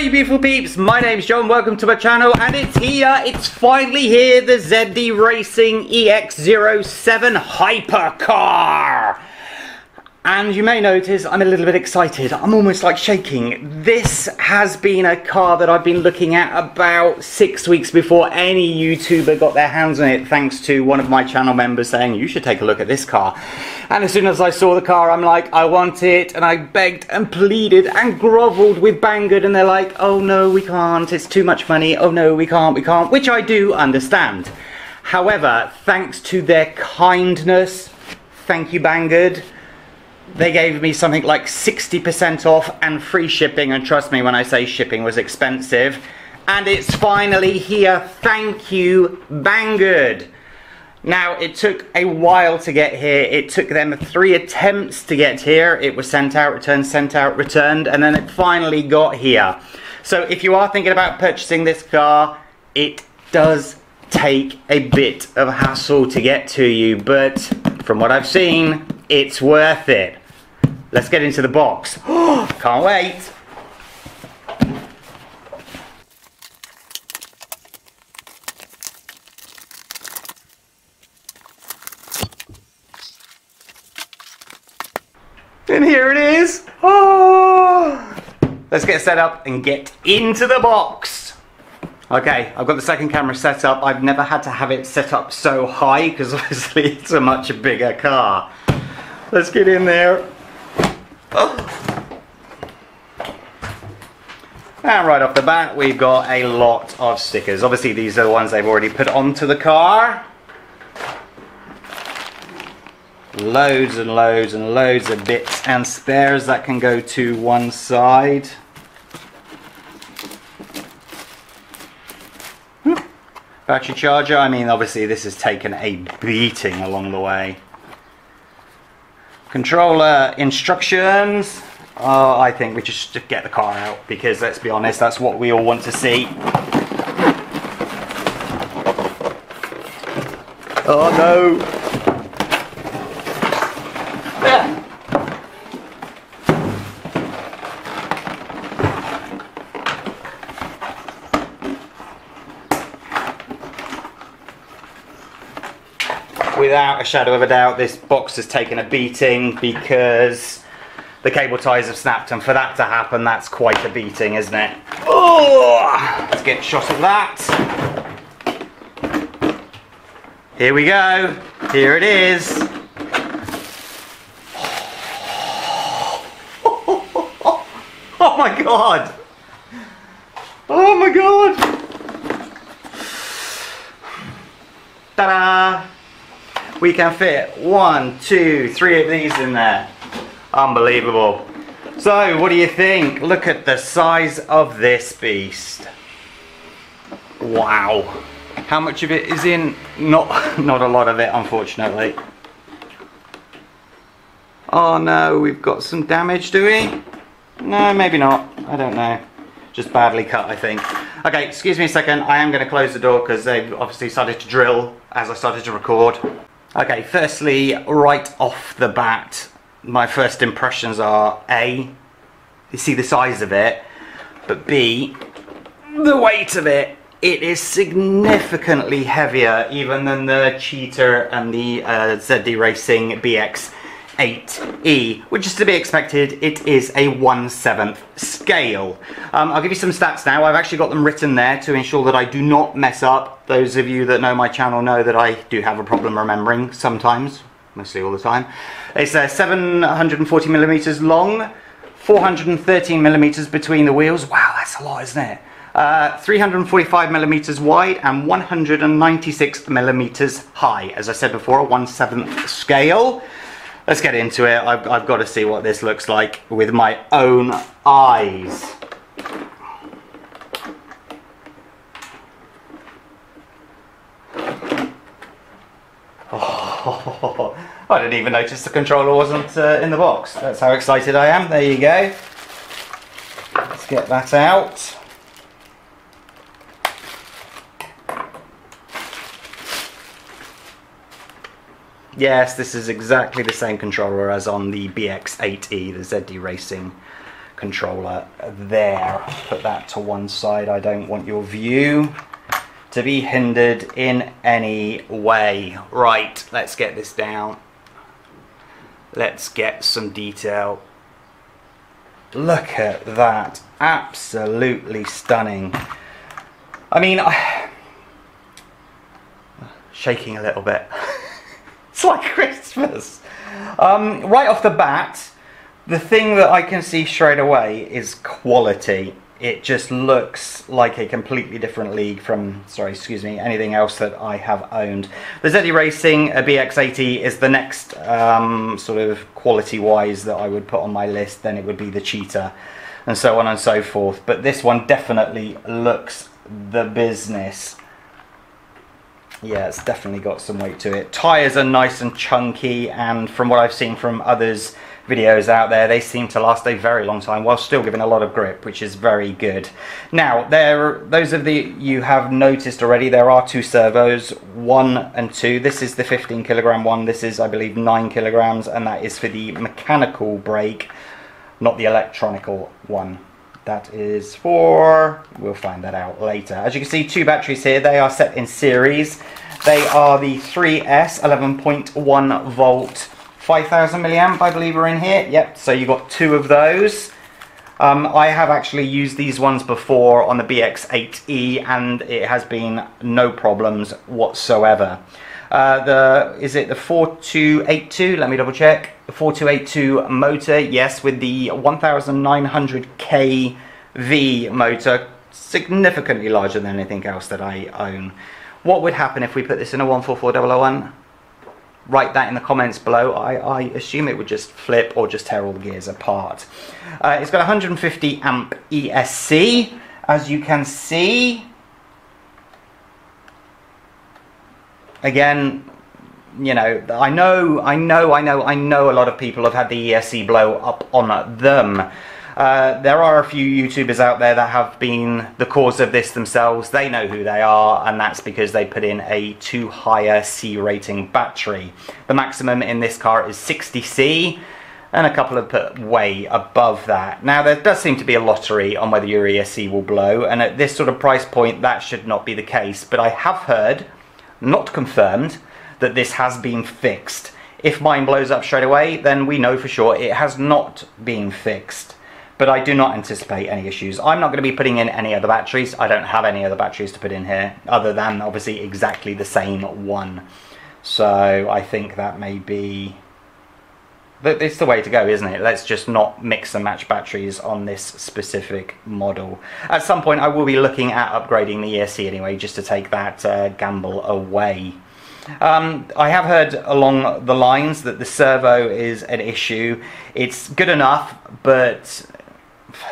You beautiful peeps, my name's John, welcome to my channel. And it's here, it's finally here, the ZD Racing EX07 Hypercar! And you may notice I'm a little bit excited. I'm almost like shaking. This has been a car that I've been looking at about six weeks before any YouTuber got their hands on it, thanks to one of my channel members saying, you should take a look at this car. And as soon as I saw the car, I'm like, I want it. And I begged and pleaded and groveled with Banggood. And they're like, oh no, we can't. It's too much money. Oh no, we can't, we can't. Which I do understand. However, thanks to their kindness, thank you Banggood they gave me something like 60% off and free shipping and trust me when I say shipping was expensive. And it's finally here. Thank you Banggood now it took a while to get here. It took them three attempts to get here. It was sent out returned sent out returned and then it finally got here. So if you are thinking about purchasing this car it does take a bit of hassle to get to you but from what I've seen it's worth it Let's get into the box. Can't wait. And here it is. Let's get set up and get into the box. Okay, I've got the second camera set up. I've never had to have it set up so high because obviously it's a much bigger car. Let's get in there. Oh. And right off the bat, we've got a lot of stickers. Obviously, these are the ones they've already put onto the car. Loads and loads and loads of bits and spares that can go to one side. Hmm. Battery charger, I mean obviously this has taken a beating along the way. Controller instructions. Uh, I think we just get the car out because let's be honest, that's what we all want to see. Oh no! Without a shadow of a doubt, this box has taken a beating because the cable ties have snapped, and for that to happen, that's quite a beating, isn't it? Oh, let's get a shot of that. Here we go. Here it is. Oh my god! Oh my god! Ta-da! We can fit one, two, three of these in there. Unbelievable. So, what do you think? Look at the size of this beast. Wow. How much of it is in? Not, not a lot of it, unfortunately. Oh no, we've got some damage, do we? No, maybe not. I don't know. Just badly cut, I think. Okay, excuse me a second. I am going to close the door because they've obviously started to drill as I started to record. Okay, firstly, right off the bat, my first impressions are A, you see the size of it, but B, the weight of it. It is significantly heavier even than the Cheetah and the uh, ZD Racing BX 8E, which is to be expected, it is a 1 7th scale. Um, I'll give you some stats now. I've actually got them written there to ensure that I do not mess up. Those of you that know my channel know that I do have a problem remembering sometimes, mostly all the time. It's uh, 740 millimeters long, 413 millimeters between the wheels. Wow, that's a lot, isn't it? Uh, 345 millimeters wide and 196 millimeters high. As I said before, a 1 7th scale. Let's get into it. I've, I've got to see what this looks like with my own eyes. Oh, I didn't even notice the controller wasn't uh, in the box. That's how excited I am. There you go. Let's get that out. Yes, this is exactly the same controller as on the BX8E, the ZD Racing controller there. Put that to one side. I don't want your view to be hindered in any way. Right, let's get this down. Let's get some detail. Look at that. Absolutely stunning. I mean, I... shaking a little bit. it's like Christmas. Um, right off the bat, the thing that I can see straight away is quality it just looks like a completely different league from, sorry, excuse me, anything else that I have owned. The ZD Racing a BX8E is the next um, sort of quality-wise that I would put on my list, then it would be the Cheetah, and so on and so forth. But this one definitely looks the business. Yeah, it's definitely got some weight to it. Tyres are nice and chunky, and from what I've seen from others, videos out there, they seem to last a very long time while still giving a lot of grip, which is very good. Now, there, those of the you have noticed already, there are two servos, one and two. This is the 15 kilogram one. This is, I believe, nine kilograms, and that is for the mechanical brake, not the electronical one. That is for, we'll find that out later. As you can see, two batteries here. They are set in series. They are the 3S 11.1 volt 5000 milliamp, I believe, are in here. Yep, so you got two of those. Um, I have actually used these ones before on the BX8E and it has been no problems whatsoever. Uh, the is it the 4282? Let me double check. The 4282 motor, yes, with the 1900 kV motor, significantly larger than anything else that I own. What would happen if we put this in a 144001? write that in the comments below. I, I, assume it would just flip or just tear all the gears apart. Uh, it's got 150 amp ESC. As you can see, again, you know, I know, I know, I know, I know a lot of people have had the ESC blow up on them. Uh, there are a few YouTubers out there that have been the cause of this themselves. They know who they are, and that's because they put in a too higher C rating battery. The maximum in this car is 60C, and a couple have put way above that. Now, there does seem to be a lottery on whether your ESC will blow, and at this sort of price point, that should not be the case. But I have heard, not confirmed, that this has been fixed. If mine blows up straight away, then we know for sure it has not been fixed but I do not anticipate any issues. I'm not going to be putting in any other batteries. I don't have any other batteries to put in here, other than obviously exactly the same one. So I think that may be... It's the way to go, isn't it? Let's just not mix and match batteries on this specific model. At some point I will be looking at upgrading the ESC anyway, just to take that uh, gamble away. Um, I have heard along the lines that the servo is an issue. It's good enough, but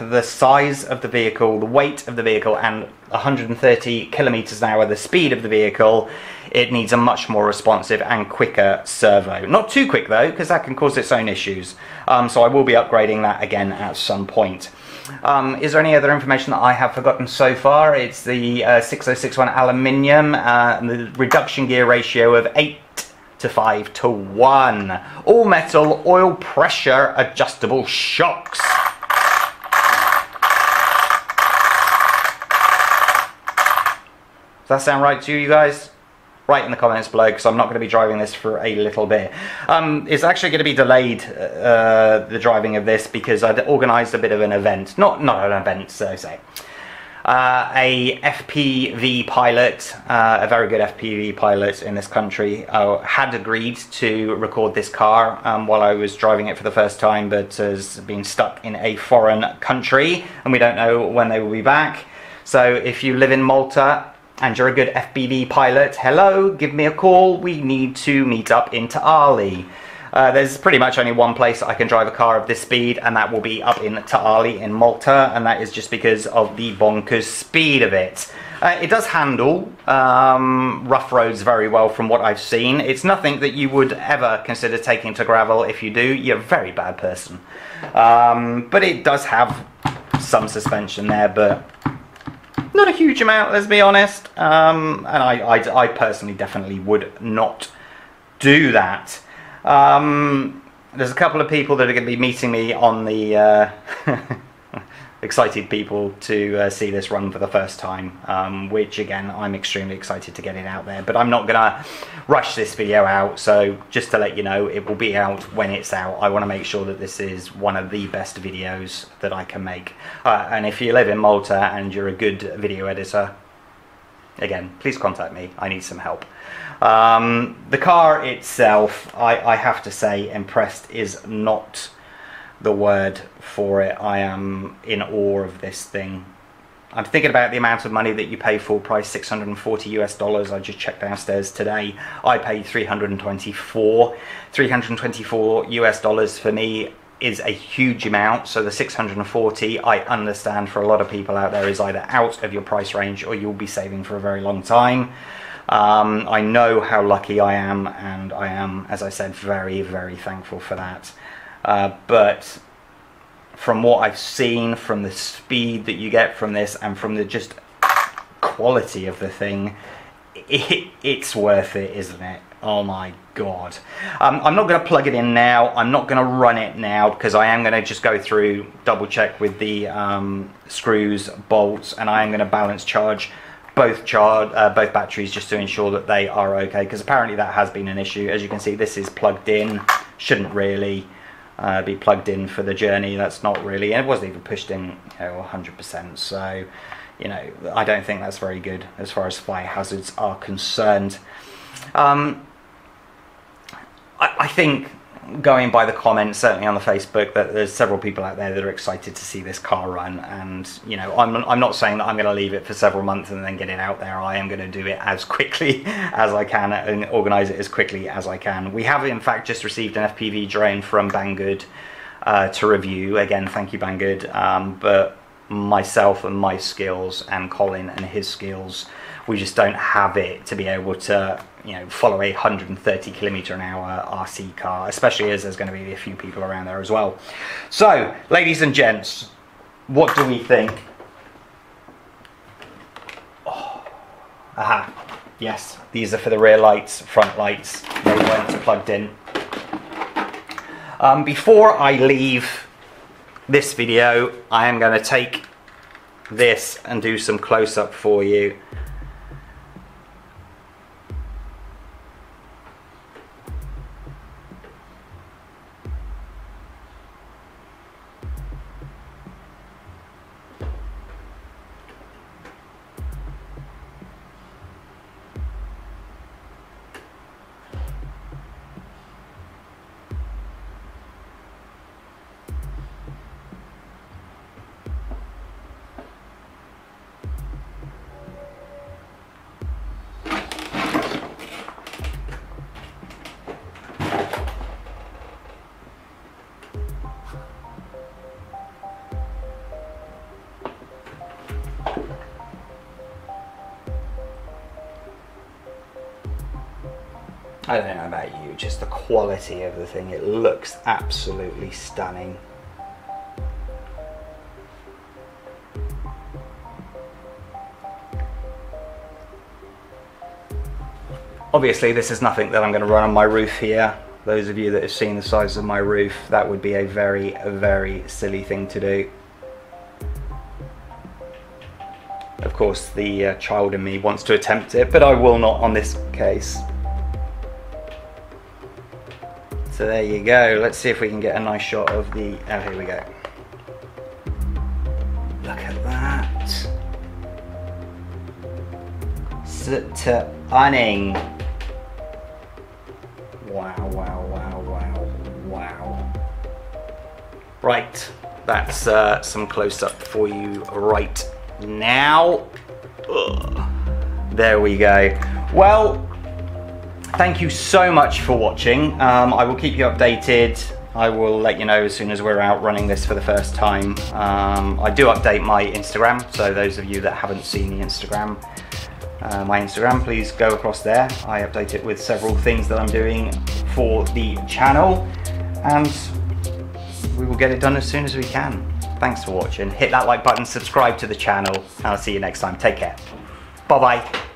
the size of the vehicle, the weight of the vehicle, and 130 kilometers an hour, the speed of the vehicle, it needs a much more responsive and quicker servo. Not too quick though, because that can cause its own issues. Um, so I will be upgrading that again at some point. Um, is there any other information that I have forgotten so far? It's the uh, 6061 aluminium uh, and the reduction gear ratio of 8 to 5 to 1. All metal, oil pressure adjustable shocks. Does that sound right to you, you guys? Write in the comments below because I'm not going to be driving this for a little bit. Um, it's actually going to be delayed, uh, the driving of this, because I'd organised a bit of an event. Not, not an event, so to say. Uh, a FPV pilot, uh, a very good FPV pilot in this country, uh, had agreed to record this car um, while I was driving it for the first time, but has been stuck in a foreign country, and we don't know when they will be back. So if you live in Malta and you're a good FPV pilot, hello, give me a call. We need to meet up in Ta' Qali. Uh, there's pretty much only one place I can drive a car of this speed, and that will be up in Ta' Qali in Malta, and that is just because of the bonkers speed of it. Uh, it does handle um, rough roads very well from what I've seen. It's nothing that you would ever consider taking to gravel. If you do, you're a very bad person. Um, but it does have some suspension there, but not a huge amount, let's be honest. Um, and I, I, I, personally definitely would not do that. Um, there's a couple of people that are going to be meeting me on the uh, excited people to uh, see this run for the first time, um, which again, I'm extremely excited to get it out there. But I'm not gonna rush this video out, so just to let you know, it will be out when it's out. I wanna make sure that this is one of the best videos that I can make. Uh, and if you live in Malta and you're a good video editor, again, please contact me. I need some help. Um, the car itself, I, I have to say, impressed is not the word for it. I am in awe of this thing. I'm thinking about the amount of money that you pay full price, 640 US dollars. I just checked downstairs today. I paid 324. 324 US dollars for me is a huge amount. So the 640, I understand for a lot of people out there is either out of your price range or you'll be saving for a very long time. Um, I know how lucky I am, and I am, as I said, very, very thankful for that. Uh, but from what I've seen, from the speed that you get from this, and from the just quality of the thing, it, it's worth it, isn't it? Oh my god. Um, I'm not going to plug it in now. I'm not going to run it now because I am going to just go through, double check with the um, screws, bolts, and I am going to balance charge both charge, uh, both batteries just to ensure that they are okay because apparently that has been an issue. As you can see, this is plugged in. Shouldn't really uh, be plugged in for the journey. That's not really, it wasn't even pushed in, you know, 100%. So, you know, I don't think that's very good as far as fire hazards are concerned. Um, I, I think going by the comments, certainly on the Facebook, that there's several people out there that are excited to see this car run. And you know, I'm I'm not saying that I'm going to leave it for several months and then get it out there. I am going to do it as quickly as I can and organise it as quickly as I can. We have in fact just received an FPV drone from Banggood uh, to review. Again, thank you Banggood. Um, but myself and my skills and Colin and his skills, we just don't have it to be able to you know follow a 130 kilometer an hour RC car, especially as there's going to be a few people around there as well. So, ladies and gents, what do we think? Oh, aha, yes, these are for the rear lights, front lights. They weren't plugged in. Um, before I leave this video, I am going to take this and do some close-up for you. I don't know about you, just the quality of the thing. It looks absolutely stunning. Obviously this is nothing that I'm going to run on my roof here. Those of you that have seen the size of my roof, that would be a very, very silly thing to do. Of course the uh, child in me wants to attempt it, but I will not on this case. So there you go. Let's see if we can get a nice shot of the... Oh, here we go. Look at that. Stunning. Wow, wow, wow, wow, wow. Right, that's uh, some close-up for you right now. Ugh. There we go. Well, thank you so much for watching. Um, I will keep you updated. I will let you know as soon as we're out running this for the first time. Um, I do update my Instagram, so those of you that haven't seen the Instagram, uh, my Instagram, please go across there. I update it with several things that I'm doing for the channel, and we will get it done as soon as we can. Thanks for watching. Hit that like button, subscribe to the channel, and I'll see you next time. Take care. Bye-bye.